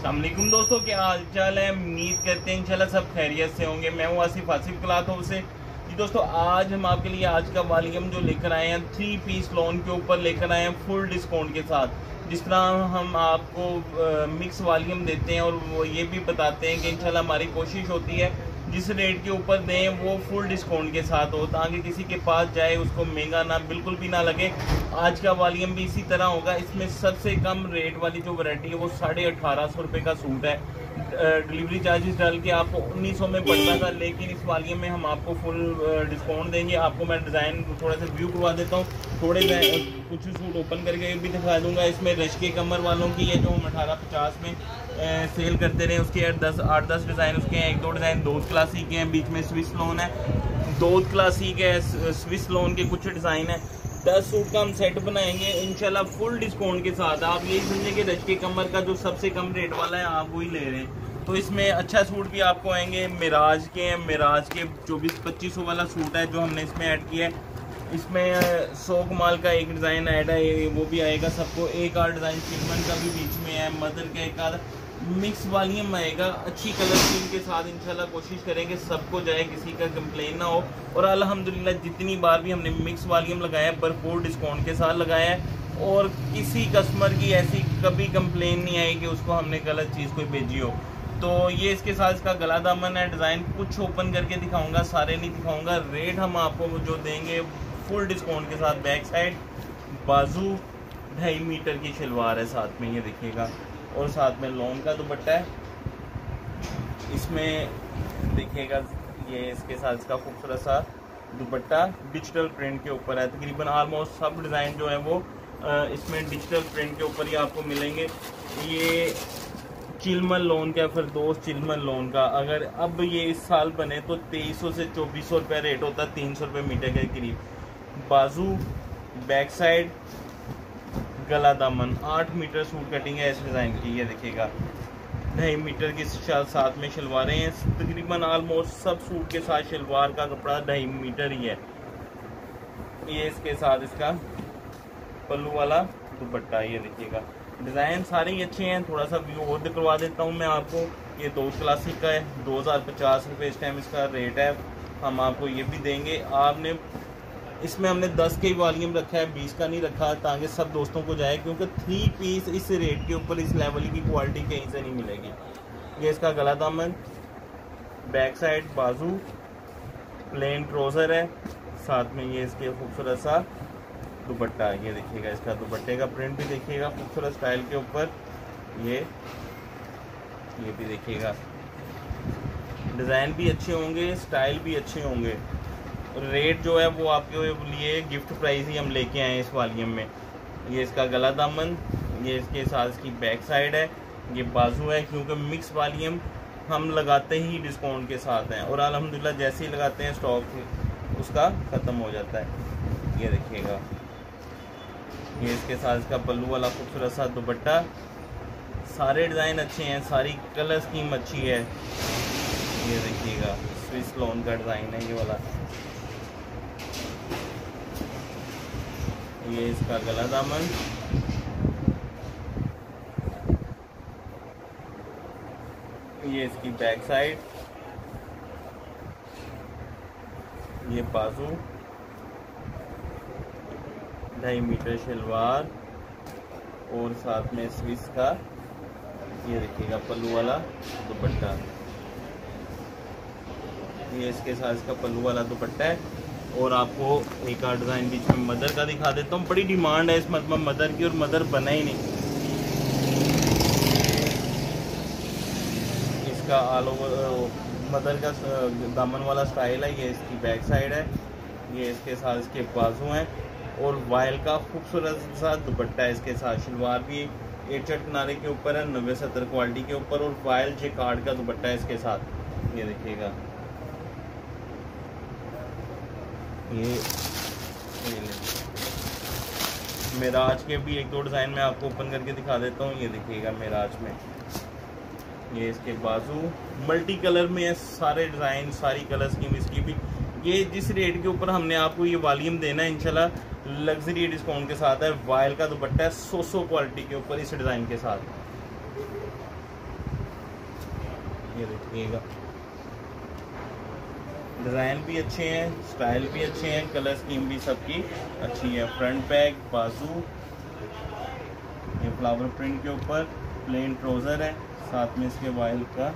السلام علیکم دوستوں کیا حال چال ہے؟ امید کرتے ہیں انشاءاللہ سب خیریت سے ہوں گے۔ میں ہوں آصف آصف کلاتھ سے۔ جی دوستو، آج ہم آپ کے لیے آج کا والیم جو لے کر آئے ہیں تھری پیس لون کے اوپر لے کر آئے ہیں فل ڈسکاؤنٹ کے ساتھ۔ جس طرح ہم آپ کو مکس والیم دیتے ہیں اور وہ یہ بھی بتاتے ہیں کہ انشاءاللہ ہماری کوشش ہوتی ہے جس ریٹ کے اوپر دیں وہ فل ڈسکاؤنٹ کے ساتھ ہو، تاکہ کسی کے پاس جائے، اس کو مہنگا نہ، بالکل بھی نہ لگے۔ آج کا والیم بھی اسی طرح ہوگا۔ اس میں سب سے کم ریٹ والی جو ورائٹی ہے، وہ ساڑھے اٹھارہ سو روپے کا سوٹ ہے۔ ڈلیوری چارجز ڈال کے آپ کو انیس سو میں پڑتا تھا، لیکن اس والیم میں ہم آپ کو فل ڈسکاؤنٹ دیں گے۔ آپ کو میں ڈیزائن تھوڑا سا ویو کروا دیتا ہوں۔ تھوڑے میں کچھ سوٹ اوپن کر کے بھی دکھا دوں گا۔ اس میں رش کے کمر والوں کی ہے، جو ہم اٹھارہ پچاس میں سیل کرتے رہے، اس کے دس، آٹھ دس ڈیزائن اس کے ہیں، ایک دو ڈیزائن دو کلاسیک کے ہیں، بیچ میں سوئس لون ہے۔ دو کلاسیک ہے سوئس لون کے کچھ ڈیزائن ہیں۔ دس سوٹ کا ہم سیٹ بنائیں گے، انشاءاللہ فل ڈسکاؤنٹ کے ساتھ۔ آپ یہی سمجھیں کہ رج کے کمر کا جو سب سے کم ریٹ والا ہے، آپ وہی لے رہے ہیں۔ تو اس میں اچھا سوٹ بھی آپ کو آئیں گے، میراج کے ہیں۔ میراج کے چوبیس پچیس سو والا سوٹ ہے جو ہم نے اس میں ایڈ کیا ہے۔ اس میں سو کمال کا ایک ڈیزائن ایڈ ہے وہ بھی آئے گا۔ سب کو ایک آدھ ڈیزائن چیمن کا بھی بیچ میں ہے۔ مدر کا ایک آدھ۔ مکس والیم آئے گا اچھی کلر اسکیم کے ساتھ انشاءاللہ کوشش کریں گے، سب کو جائے، کسی کا کمپلین نہ ہو۔ اور الحمدللہ جتنی بار بھی ہم نے مکس والیم لگایا ہے بھرپور ڈسکاؤنٹ کے ساتھ لگایا ہے اور کسی کسٹمر کی ایسی کبھی کمپلین نہیں آئی کہ اس کو ہم نے غلط چیز کوئی بھیجی ہو۔ تو یہ اس کے ساتھ اس کا گلا دامن ہے۔ ڈیزائن کچھ اوپن کر کے دکھاؤں گا، سارے نہیں دکھاؤں گا۔ ریٹ ہم آپ کو جو دیں گے فل ڈسکاؤنٹ کے ساتھ بیک سائڈ بازو ڈھائی میٹر کی شلوار ہے ساتھ میں، یہ دیکھیے گا۔ اور ساتھ میں لون کا دوپٹہ ہے۔ اس میں دیکھیے گا یہ اس کے ساتھ اس کا خوبصورت سا دوپٹہ ڈیجیٹل پرنٹ کے اوپر ہے۔ تقریباً آلموسٹ سب ڈیزائن جو ہے وہ اس میں ڈیجیٹل پرنٹ کے اوپر ہی آپ کو ملیں گے۔ یہ چلمن لون کا پھر دوست چلمن لون کا۔ اگر اب یہ اس سال بنے تو تیئیس سو سے چوبیس سو روپے ریٹ ہوتا ہے، تین سو روپے میٹر کے قریب۔ بازو بیک سائڈ گلا دامن، آٹھ میٹر سوٹ کٹنگ ہے اس ڈیزائن کی، یہ دیکھیے گا۔ ڈھائی میٹر کی ساتھ میں شلواریں ہیں تقریباً آلموسٹ سب سوٹ کے ساتھ شلوار کا کپڑا ڈھائی میٹر ہی ہے۔ یہ اس کے ساتھ اس کا پلو والا دوپٹہ، یہ دیکھیے گا۔ ڈیزائن سارے ہی اچھے ہیں، تھوڑا سا ویو اور دکھوا دیتا ہوں میں آپ کو۔ یہ دو کلاسک کا ہے، دو ہزار پچاس روپے اس ٹائم اس کا ریٹ ہے۔ ہم آپ کو یہ بھی دیں گے۔ آپ نے اس میں ہم نے دس کے والیم رکھا ہے، بیس کا نہیں رکھا، تاکہ سب دوستوں کو جائے، کیونکہ تھری پیس اس ریٹ کے اوپر، اس لیول کی کوالٹی کہیں سے نہیں ملے گی۔ یہ اس کا گلا دامن بیک سائڈ بازو پلین ٹروزر ہے۔ ساتھ میں یہ اس کے خوبصورت سا دوپٹہ یہ دیکھیے گا، اس کا دوپٹے کا پرنٹ بھی دیکھیے گا، خوبصورت سٹائل کے اوپر۔ یہ یہ بھی دیکھیے گا۔ ڈیزائن بھی اچھے ہوں گے سٹائل بھی اچھے ہوں گے۔ ریٹ جو ہے وہ آپ کے لیے گفٹ پرائز ہی ہم لے کے آئے ہیں اس والیم میں۔ یہ اس کا گلا دامن، یہ اس کے ساتھ اس کی بیک سائڈ ہے، یہ بازو ہے، کیونکہ مکس والیم ہم لگاتے ہی ڈسکاؤنٹ کے ساتھ ہیں۔ اور الحمدللہ جیسے ہی لگاتے ہیں سٹاک اس کا ختم ہو جاتا ہے۔ یہ دیکھیے گا۔ یہ اس کے ساتھ اس کا پلو والا خوبصورت سا دوپٹہ۔ سارے ڈیزائن اچھے ہیں، ساری کلر اسکیم اچھی ہے۔ یہ دیکھیے گا سوئس لون کا ڈیزائن ہے یہ والا۔ یہ اس کا گلا دامن۔ یہ اس کی بیک سائڈ۔ یہ بازو۔ ڈھائی میٹر شلوار۔ اور ساتھ میں سوئس کا۔ یہ دیکھیے گا پلو والا دوپٹہ۔ یہ اس کے ساتھ اس کا پلو والا دوپٹہ ہے۔ اور آپ کو ایک آر ڈیزائن بیچ میں مدر کا دکھا دیتا ہوں۔ بڑی ڈیمانڈ ہے اس مطلب مدر کی اور مدر بنا ہی نہیں۔ اس کا آل اوور مدر کا دامن والا سٹائل ہے۔ یہ اس کی بیک سائڈ ہے۔ یہ اس کے ساتھ اس کے بازو ہیں۔ اور وائل کا خوبصورت سا دوپٹہ ہے۔ اس کے ساتھ شلوار بھی ایک چٹ کنارے کے اوپر ہے، نوے ستر کوالٹی کے اوپر۔ اور وائل جے کارڈ کا دوپٹہ ہے اس کے ساتھ۔ یہ دیکھیے گا۔ یہ میراج کے بھی ایک دو ڈیزائن میں آپ کو اوپن کر کے دکھا دیتا ہوں، یہ دیکھیے گا میراج میں۔ یہ اس کے بازو ملٹی کلر میں ہے سارے ڈیزائن، ساری کلر اسکیم اس کی بھی۔ یہ جس ریٹ کے اوپر ہم نے آپ کو یہ والیم دینا ہے، انشاءاللہ لگزری ڈسکاؤنٹ کے ساتھ ہے۔ وائل کا دوپٹہ ہے سو سو کوالٹی کے اوپر اس ڈیزائن کے ساتھ۔ یہ دیکھیے گا۔ ڈیزائن بھی اچھے ہیں، سٹائل بھی اچھے ہیں، کلر سکیم بھی سب کی اچھی ہے فرنٹ بیگ بازو، یہ فلاور پرنٹ کے اوپر پلین ٹروزر ہے۔ ساتھ میں اس کے وائل کا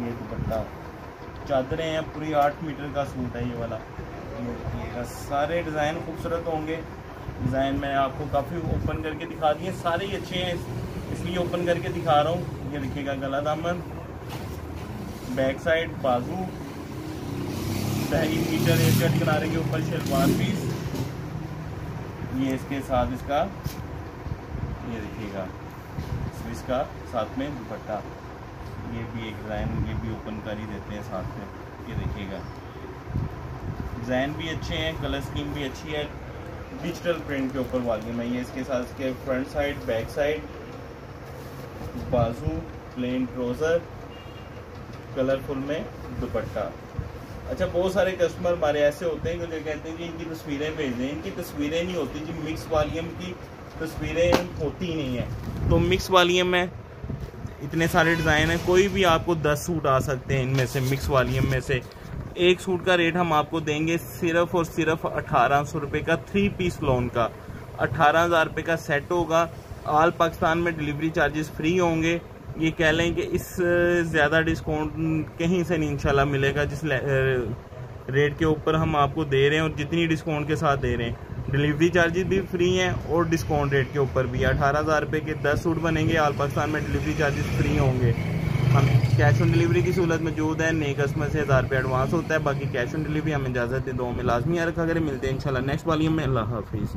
یہ دوپٹہ۔ چادریں ہیں، پوری آٹھ میٹر کا سوٹ ہے یہ والا۔ یہ سارے ڈیزائن خوبصورت ہوں گے۔ ڈیزائن میں آپ کو کافی اوپن کر کے دکھا دیے۔ سارے ہی اچھے ہیں، اس لیے اوپن کر کے دکھا رہا ہوں۔ یہ دیکھیے گا گلا دامن بیک سائڈ بازو۔ ڈھائی میٹر ایک کٹ کنارے کے اوپر شلوار پیس یہ اس کے ساتھ اس کا یہ دیکھیے گا۔ اس کا ساتھ میں دوپٹہ۔ یہ بھی ایک ڈیزائن یہ بھی اوپن کر ہی دیتے ہیں ساتھ میں۔ یہ دیکھیے گا۔ ڈیزائن بھی اچھے ہیں کلر سکیم بھی اچھی ہے۔ ڈیجیٹل پرنٹ کے اوپر والی میں یہ اس کے ساتھ اس کے فرنٹ سائڈ بیک سائڈ بازو پلین ٹروزر کلرفل میں دوپٹہ۔ اچھا بہت سارے کسٹمر ہمارے ایسے ہوتے ہیں جو کہتے ہیں کہ ان کی تصویریں بھیج دیں، ان کی تصویریں نہیں ہوتی جی مکس والیم کی تصویریں ہوتی نہیں ہیں۔ تو مکس والیم میں اتنے سارے ڈیزائن ہیں، کوئی بھی آپ کو دس سوٹ آ سکتے ہیں ان میں سے مکس والیم میں سے۔ ایک سوٹ کا ریٹ ہم آپ کو دیں گے صرف اور صرف اٹھارہ سو روپے کا تھری پیس لون کا۔ اٹھارہ ہزار روپے کا سیٹ ہوگا۔ آل پاکستان میں ڈلیوری چارجز فری ہوں گے۔ یہ کہہ لیں کہ اس زیادہ ڈسکاؤنٹ کہیں سے نہیں انشاءاللہ ملے گا جس ریٹ کے اوپر ہم آپ کو دے رہے ہیں اور جتنی ڈسکاؤنٹ کے ساتھ دے رہے ہیں۔ ڈلیوری چارجز بھی فری ہیں اور ڈسکاؤنٹ ریٹ کے اوپر بھی اٹھارہ ہزار روپے کے دس سوٹ بنیں گے، آل پاکستان میں ڈلیوری چارجز فری ہوں گے۔ ہم کیش آن ڈلیوری کی سہولت موجود ہے، نئے کسٹمر سے ہزار روپے ایڈوانس ہوتا ہے، باقی کیش آن ڈلیوری ہم اجازت دو میں لازمی رکھا کریں ملتے ہیں انشاءاللہ نیکسٹ والی میں، اللہ حافظ۔